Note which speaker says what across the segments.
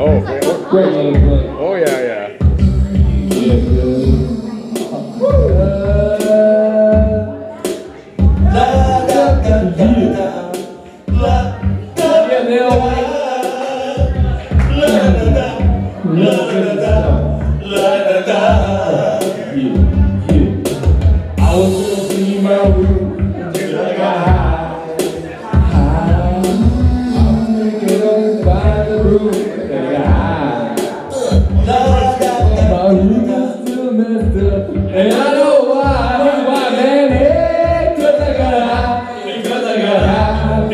Speaker 1: Oh,
Speaker 2: great. Great play.
Speaker 1: Oh, yeah, yeah.
Speaker 2: I was my room, just like I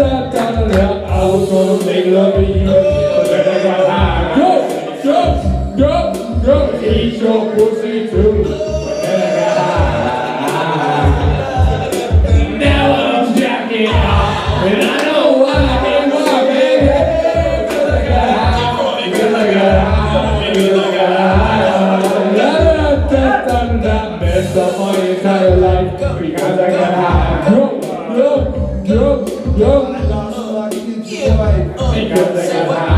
Speaker 2: I was gonna make love to you, but then I got high. Go, go, go, go, eat your pussy too. But then I got high. Now I'm off, and I I got high, I got high, I got high. On your time. Say what?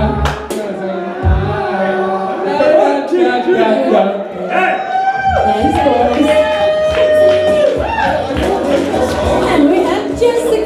Speaker 2: boys. And we have Jessica.